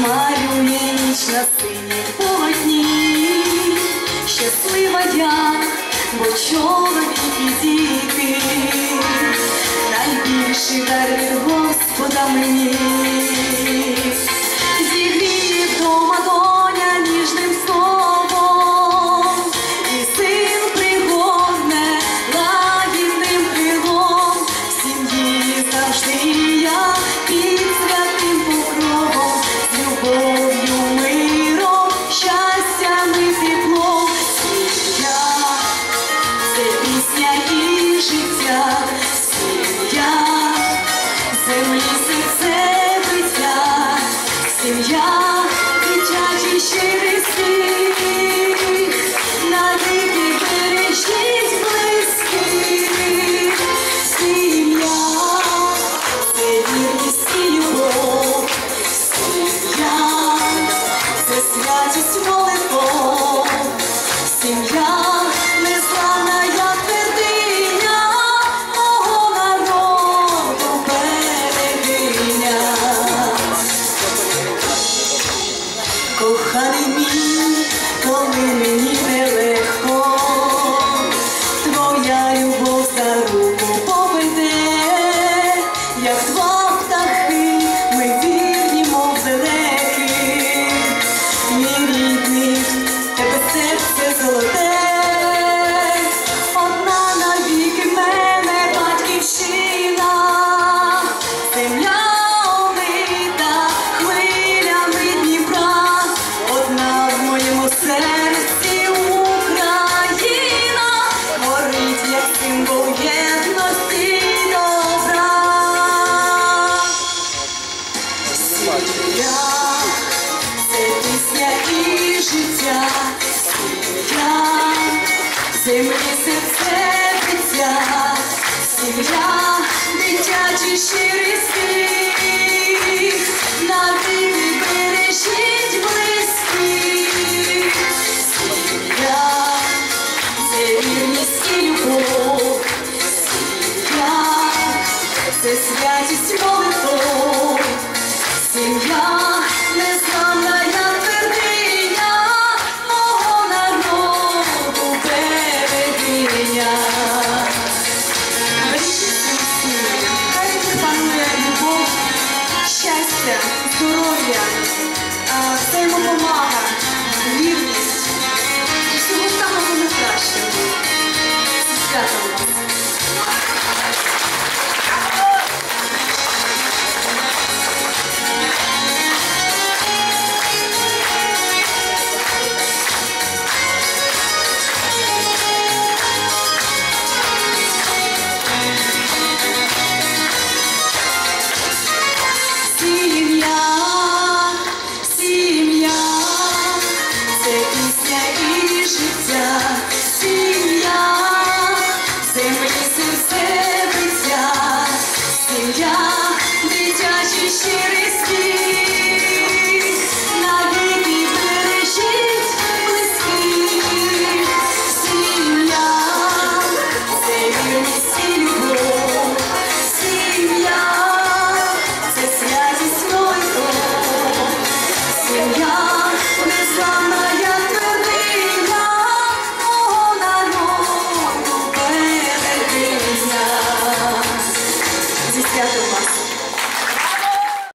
малює ніч на синій полотні, щаслива я, бо чоловік і діти, Найбільші дари Господа мені. Коли мені нелегко, твоя любов серці Україна, горить як символ добра. Це пісня життя, землі серце сім'я, дитячий щирий сміх, livres. Isso não está rolando na caixa. Desgata-nos. пісня і життя, сім'я, землі все життя, сім'я, дитячі щирі.